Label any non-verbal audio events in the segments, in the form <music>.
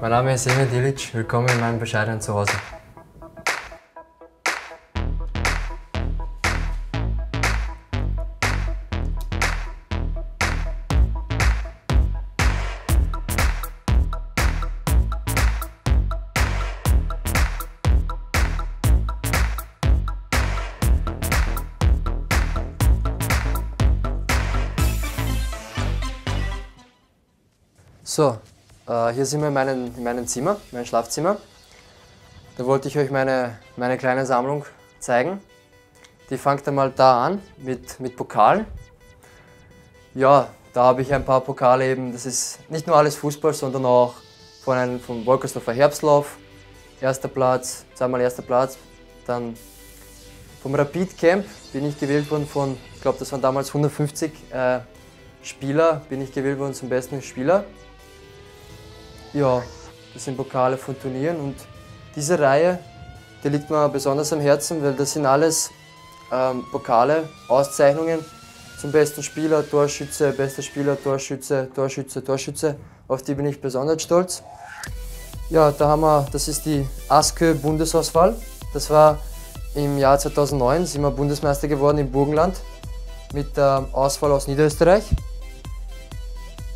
Mein Name ist Emil Dilic, willkommen in meinem bescheidenen Zuhause. So, äh, hier sind wir in meinem, in meinem Zimmer, mein Schlafzimmer. Da wollte ich euch meine, meine kleine Sammlung zeigen. Die fängt einmal da an mit, mit Pokalen. Ja, da habe ich ein paar Pokale eben. Das ist nicht nur alles Fußball, sondern auch von einem, vom Wolkersdorfer Herbstlauf. Erster Platz, zweimal erster Platz. Dann vom Rapid Camp bin ich gewählt worden von, ich glaube, das waren damals 150 äh, Spieler, bin ich gewählt worden zum besten Spieler. Ja, das sind Pokale von Turnieren und diese Reihe, die liegt mir besonders am Herzen, weil das sind alles ähm, Pokale, Auszeichnungen zum besten Spieler, Torschütze, bester Spieler, Torschütze, Torschütze, Torschütze. Auf die bin ich besonders stolz. Ja, da haben wir, das ist die Askö Bundesauswahl. Das war im Jahr 2009, sind wir Bundesmeister geworden im Burgenland mit der Auswahl aus Niederösterreich.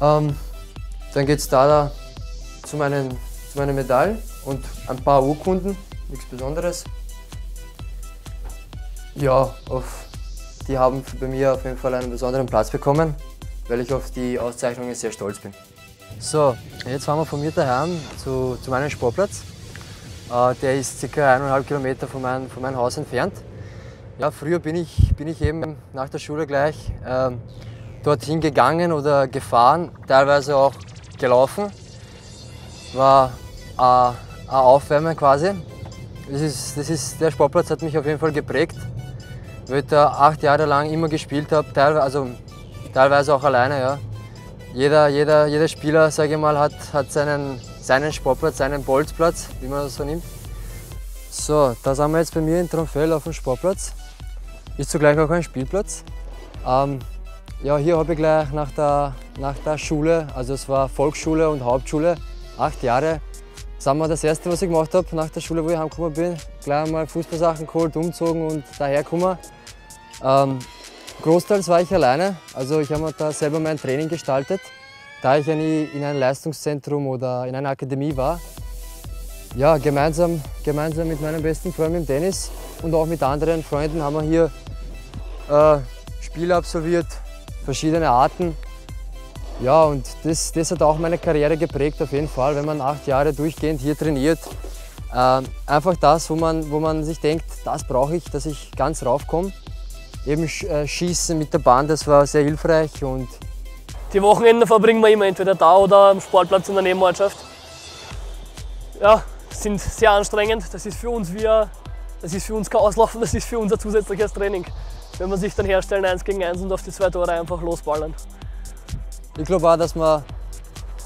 Ähm, dann geht es da, da zu meinen, zu meinen Medaillen und ein paar Urkunden, nichts Besonderes. Ja, auf, die haben bei mir auf jeden Fall einen besonderen Platz bekommen, weil ich auf die Auszeichnungen sehr stolz bin. So, jetzt fahren wir von mir daheim zu, zu meinem Sportplatz. Äh, der ist ca. eineinhalb Kilometer von, mein, von meinem Haus entfernt. Ja, früher bin ich, bin ich eben nach der Schule gleich äh, dorthin gegangen oder gefahren, teilweise auch gelaufen war ein Aufwärmen quasi. Das ist, das ist, der Sportplatz hat mich auf jeden Fall geprägt, weil ich da acht Jahre lang immer gespielt habe, teilweise, also teilweise auch alleine. Ja. Jeder, jeder, jeder Spieler, sage ich mal, hat, hat seinen, seinen Sportplatz, seinen Bolzplatz, wie man das so nimmt. So, da sind wir jetzt bei mir in Tromfell auf dem Sportplatz. Ist zugleich auch ein Spielplatz. Ähm, ja, hier habe ich gleich nach der, nach der Schule, also es war Volksschule und Hauptschule, acht Jahre. War das erste, was ich gemacht habe nach der Schule, wo ich heimgekommen bin. Gleich einmal Fußballsachen geholt, umgezogen und dahergekommen. Ähm, großteils war ich alleine, also ich habe mir da selber mein Training gestaltet, da ich ja nie in einem Leistungszentrum oder in einer Akademie war. Ja, gemeinsam, gemeinsam mit meinem besten Freund, mit Dennis und auch mit anderen Freunden haben wir hier äh, Spiele absolviert, verschiedene Arten. Ja, und das, das hat auch meine Karriere geprägt auf jeden Fall, wenn man acht Jahre durchgehend hier trainiert. Äh, einfach das, wo man, wo man sich denkt, das brauche ich, dass ich ganz raufkomme. Eben äh, Schießen mit der Bahn, das war sehr hilfreich. Und Die Wochenenden verbringen wir immer entweder da oder am Sportplatz in der Nebenmannschaft. Ja, sind sehr anstrengend. Das ist für uns wie das ist für uns kein Auslaufen, das ist für uns ein zusätzliches Training. Wenn wir sich dann herstellen, eins gegen eins und auf die zwei Tore einfach losballern. Ich glaube auch, dass wir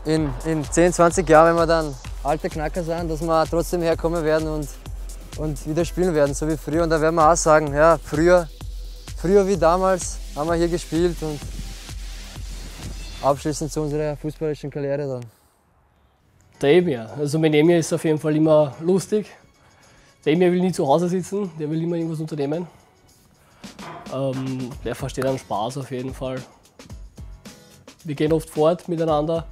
in, in 10, 20 Jahren, wenn wir dann alte Knacker sind, dass wir trotzdem herkommen werden und, und wieder spielen werden, so wie früher. Und da werden wir auch sagen, ja, früher, früher wie damals haben wir hier gespielt und abschließend zu unserer fußballischen Karriere dann. Der Emir. Also mein Emir ist auf jeden Fall immer lustig. Der Emir will nie zu Hause sitzen, der will immer irgendwas unternehmen. Ähm, der versteht einen Spaß auf jeden Fall. Wir gehen oft fort miteinander.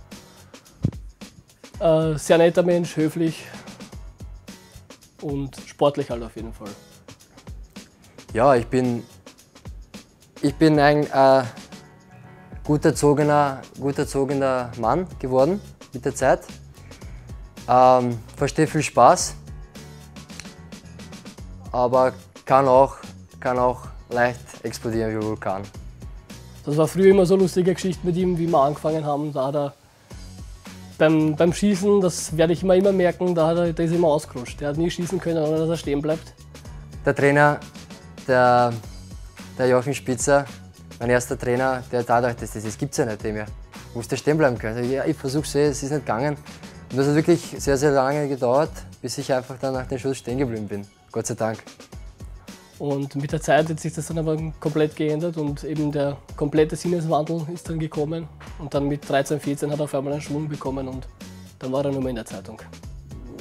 Äh, sehr netter Mensch, höflich und sportlich halt auf jeden Fall. Ja, ich bin, ich bin ein äh, gut, erzogener, gut erzogener Mann geworden mit der Zeit. Ähm, verstehe viel Spaß, aber kann auch, kann auch leicht explodieren wie ein Vulkan. Das war früher immer so eine lustige Geschichte mit ihm, wie wir angefangen haben. Da hat er beim, beim Schießen, das werde ich immer, immer merken, da, hat er, da ist er immer ausgerutscht. Er hat nie schießen können, ohne dass er stehen bleibt. Der Trainer, der, der Joachim Spitzer, mein erster Trainer, der da gedacht, das, das gibt es ja nicht mehr. Du musst ja stehen bleiben können. Also, ja, ich versuche es, es ist nicht gegangen. Und das hat wirklich sehr, sehr lange gedauert, bis ich einfach dann nach dem Schuss stehen geblieben bin. Gott sei Dank. Und mit der Zeit hat sich das dann aber komplett geändert und eben der komplette Sinneswandel ist dann gekommen. Und dann mit 13, 14 hat er auf einmal einen Schwung bekommen und dann war er nur mehr in der Zeitung.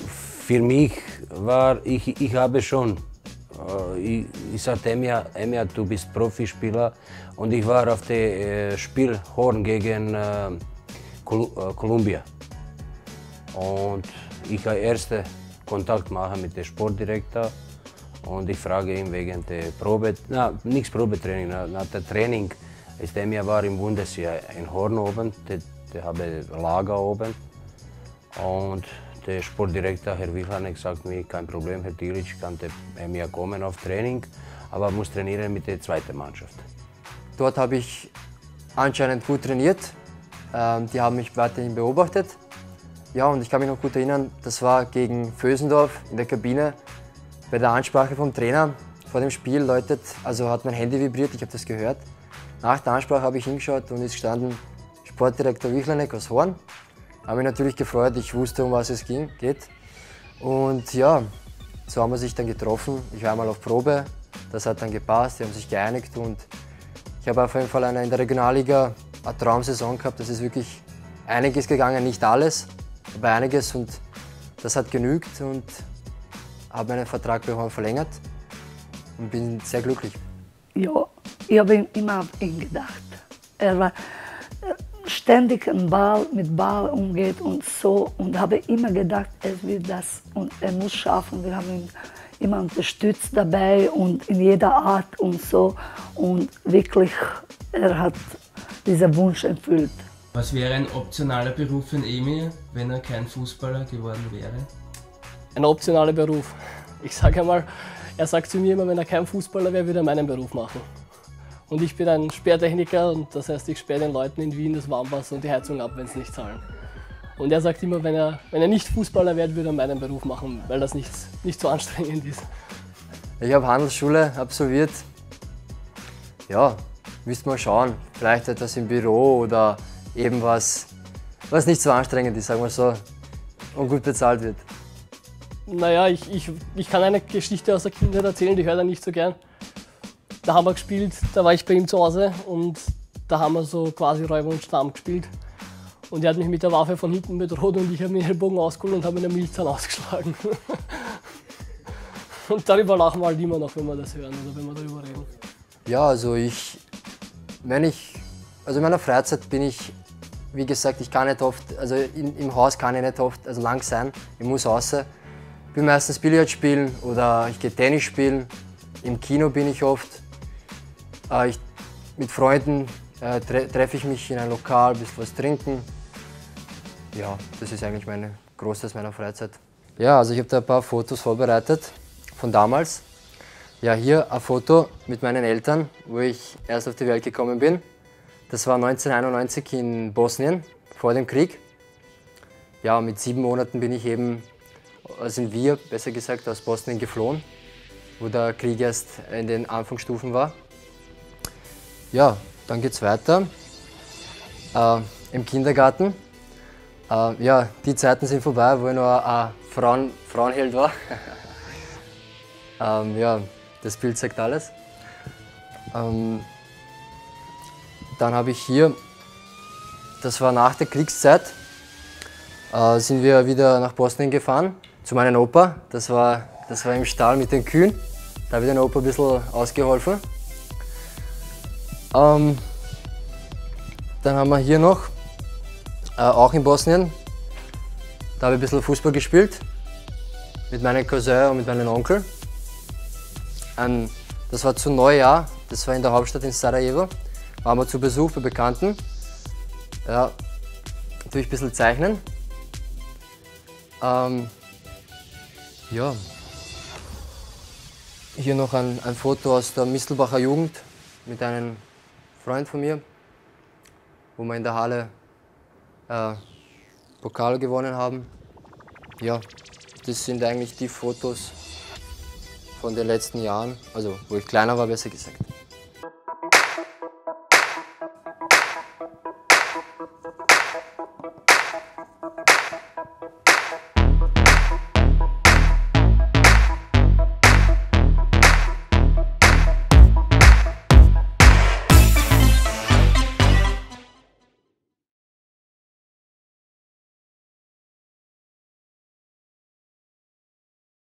Für mich war, ich, ich habe schon, äh, ich, ich sagte Emia, Emia, du bist Profispieler und ich war auf dem äh, Spiel Horn gegen äh, Kolumbien. Und ich habe ersten Kontakt machen mit dem Sportdirektor und ich frage ihn wegen der Probe, na, nichts Probetraining, nach, nach der Training. Ist der mir war im Bundesjahr in Horn oben, der, der habe Lager oben. Und der Sportdirektor Herr Wichanek sagt mir, kein Problem, Herr Dilic kann der mir kommen auf Training, aber muss trainieren mit der zweiten Mannschaft. Dort habe ich anscheinend gut trainiert. Ähm, die haben mich weiterhin beobachtet. Ja, und ich kann mich noch gut erinnern, das war gegen Vösendorf in der Kabine. Bei der Ansprache vom Trainer vor dem Spiel läutet, also hat mein Handy vibriert, ich habe das gehört. Nach der Ansprache habe ich hingeschaut und ist gestanden Sportdirektor Wichlanek aus Horn. Habe mich natürlich gefreut, ich wusste, um was es ging, geht. Und ja, so haben wir sich dann getroffen. Ich war einmal auf Probe, das hat dann gepasst, die haben sich geeinigt und ich habe auf jeden Fall eine, in der Regionalliga eine Traumsaison gehabt. Das ist wirklich einiges gegangen, nicht alles, aber einiges und das hat genügt und habe meinen Vertrag bei Horn verlängert und bin sehr glücklich. Ja, ich habe immer an ihn gedacht. Er war äh, ständig ein Ball mit Ball umgeht und so und habe immer gedacht, er wird das und er muss schaffen. Wir haben ihn immer unterstützt dabei und in jeder Art und so und wirklich, er hat diesen Wunsch erfüllt. Was wäre ein optionaler Beruf für Emil, wenn er kein Fußballer geworden wäre? Ein optionaler Beruf. Ich sage einmal, er sagt zu mir immer, wenn er kein Fußballer wäre, würde er meinen Beruf machen. Und ich bin ein Sperrtechniker und das heißt, ich sperre den Leuten in Wien das Warmwasser und die Heizung ab, wenn sie nicht zahlen. Und er sagt immer, wenn er, wenn er nicht Fußballer wäre, würde er meinen Beruf machen, weil das nicht, nicht so anstrengend ist. Ich habe Handelsschule absolviert. Ja, müsst mal schauen. Vielleicht etwas im Büro oder eben was, was nicht so anstrengend ist, sagen wir so, und gut bezahlt wird. Naja, ich, ich, ich kann eine Geschichte aus der Kindheit erzählen, die hört er nicht so gern. Da haben wir gespielt, da war ich bei ihm zu Hause und da haben wir so quasi Räuber und Stamm gespielt. Und er hat mich mit der Waffe von hinten bedroht und ich habe mir den Ellbogen ausgeholt und habe mir den Milchzahn <laughs> ausgeschlagen. und darüber lachen wir halt immer noch, wenn wir das hören oder wenn wir darüber reden. Ja, also ich, wenn ich, also in meiner Freizeit bin ich, wie gesagt, ich kann nicht oft, also in, im Haus kann ich nicht oft, also lang sein, ich muss raus. Ich bin meistens Billard spielen oder ich gehe Tennis spielen. Im Kino bin ich oft. Äh, ich, mit Freunden äh, tre treffe ich mich in ein Lokal, bisschen was trinken. Ja, das ist eigentlich meine Großteil meiner Freizeit. Ja, also ich habe da ein paar Fotos vorbereitet von damals. Ja, hier ein Foto mit meinen Eltern, wo ich erst auf die Welt gekommen bin. Das war 1991 in Bosnien, vor dem Krieg. Ja, mit sieben Monaten bin ich eben sind wir, besser gesagt, aus Bosnien geflohen, wo der Krieg erst in den Anfangsstufen war. Ja, dann geht es weiter äh, im Kindergarten. Äh, ja, die Zeiten sind vorbei, wo ich noch ein Frauen, Frauenheld war. <laughs> ähm, ja, das Bild sagt alles. Ähm, dann habe ich hier, das war nach der Kriegszeit, äh, sind wir wieder nach Bosnien gefahren zu meinem Opa. Das war, das war im Stall mit den Kühen. Da habe ich den Opa ein bisschen ausgeholfen. Ähm, dann haben wir hier noch, äh, auch in Bosnien, da habe ich ein bisschen Fußball gespielt. Mit meinem Cousin und mit meinem Onkel. Ähm, das war zu Neujahr, das war in der Hauptstadt in Sarajevo. Waren wir zu Besuch bei Bekannten. Ja, natürlich ein bisschen zeichnen. Ähm, ja. Hier noch ein, ein Foto aus der Mistelbacher Jugend mit einem Freund von mir, wo wir in der Halle äh, Pokal gewonnen haben. Ja, das sind eigentlich die Fotos von den letzten Jahren, also wo ich kleiner war, besser gesagt.